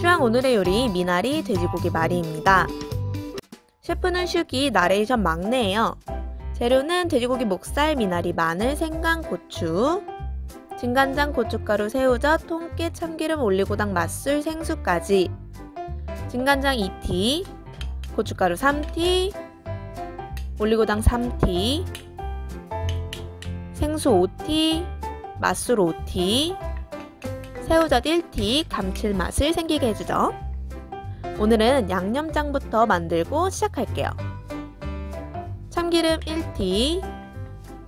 슈양 오늘의 요리 미나리 돼지고기 마리입니다. 셰프는 슈기 나레이션 막내예요. 재료는 돼지고기 목살, 미나리, 마늘, 생강, 고추, 진간장, 고춧가루, 새우젓, 통깨, 참기름, 올리고당, 맛술, 생수까지 진간장 2티, 고춧가루 3티, 올리고당 3티, 생수 5티, 맛술 5티, 새우젓 1티, 감칠맛을 생기게 해주죠. 오늘은 양념장부터 만들고 시작할게요. 참기름 1티,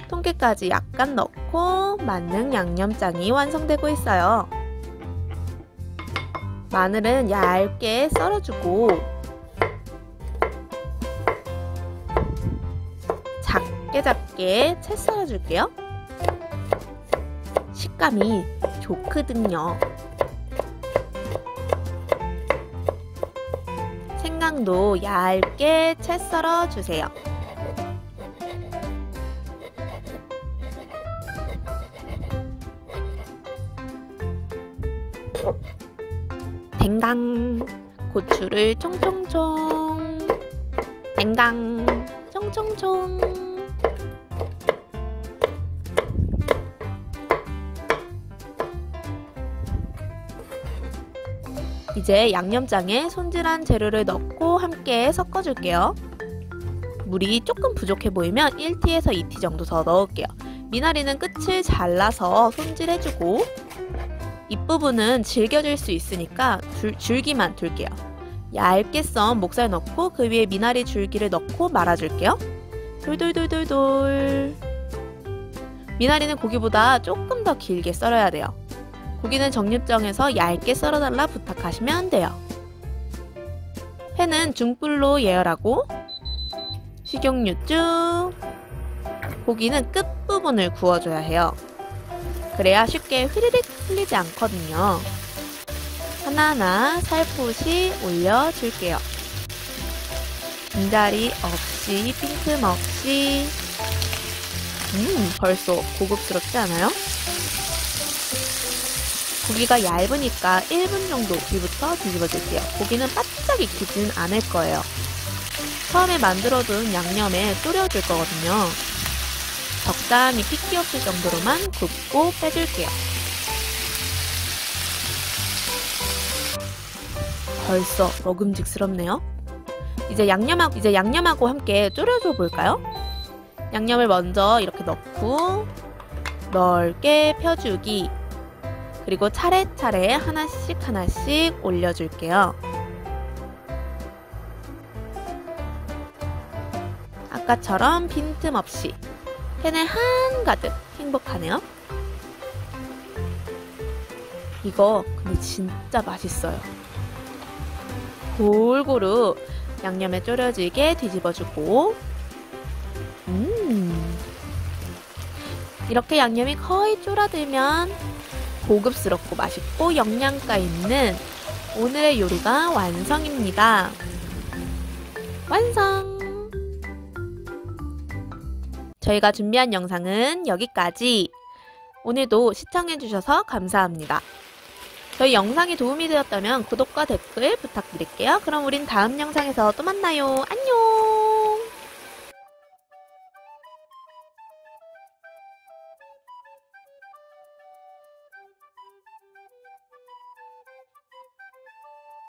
통깨까지 약간 넣고 만능 양념장이 완성되고 있어요. 마늘은 얇게 썰어주고 작게 작게 채 썰어줄게요. 식감이 좋거든요. 생강도 얇게 채 썰어 주세요. 댕강 고추를 총총총 댕강 총총총 이제 양념장에 손질한 재료를 넣고 함께 섞어줄게요. 물이 조금 부족해 보이면 1T에서 2T 정도 더 넣을게요. 미나리는 끝을 잘라서 손질해주고 잎부분은 질겨질 수 있으니까 줄, 줄기만 둘게요. 얇게 썬 목살 넣고 그 위에 미나리 줄기를 넣고 말아줄게요. 돌돌돌돌돌 미나리는 고기보다 조금 더 길게 썰어야 돼요. 고기는 정육점에서 얇게 썰어달라 부탁하시면 돼요. 회는 중불로 예열하고 식용유 쭉 고기는 끝부분을 구워줘야 해요. 그래야 쉽게 휘리릭 풀리지 않거든요. 하나하나 살포시 올려줄게요. 빈자리 없이 빈틈 없이 음 벌써 고급스럽지 않아요? 고기가 얇으니까 1분 정도 뒤부터 뒤집어줄게요. 고기는 바짝 익히진 않을 거예요. 처음에 만들어둔 양념에 졸여줄 거거든요. 적당히 핏기 없을 정도로만 굽고 빼줄게요. 벌써 먹음직스럽네요. 이제 양념하고 이제 양념하고 함께 졸여줘 볼까요? 양념을 먼저 이렇게 넣고 넓게 펴주기 그리고 차례차례 하나씩 하나씩 올려줄게요. 아까처럼 빈틈없이 팬에 한가득 행복하네요. 이거 근데 진짜 맛있어요. 골고루 양념에 졸여지게 뒤집어주고 음 이렇게 양념이 거의 쫄아들면 고급스럽고 맛있고 영양가 있는 오늘의 요리가 완성입니다. 완성! 저희가 준비한 영상은 여기까지. 오늘도 시청해주셔서 감사합니다. 저희 영상이 도움이 되었다면 구독과 댓글 부탁드릴게요. 그럼 우린 다음 영상에서 또 만나요. 안녕!